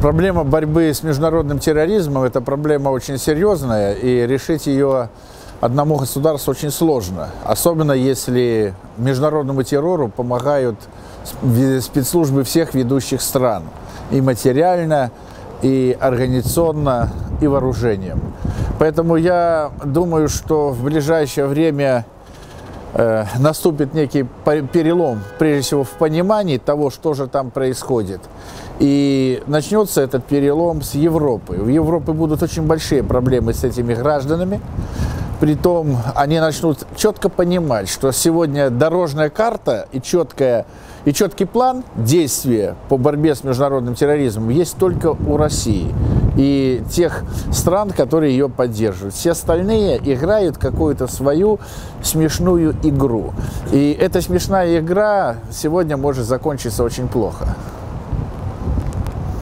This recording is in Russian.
Проблема борьбы с международным терроризмом – это проблема очень серьезная, и решить ее одному государству очень сложно. Особенно если международному террору помогают спецслужбы всех ведущих стран. И материально, и организационно, и вооружением. Поэтому я думаю, что в ближайшее время наступит некий перелом, прежде всего в понимании того, что же там происходит. И начнется этот перелом с Европы. В Европе будут очень большие проблемы с этими гражданами. Притом они начнут четко понимать, что сегодня дорожная карта и, четкая, и четкий план действия по борьбе с международным терроризмом есть только у России и тех стран, которые ее поддерживают. Все остальные играют какую-то свою смешную игру. И эта смешная игра сегодня может закончиться очень плохо.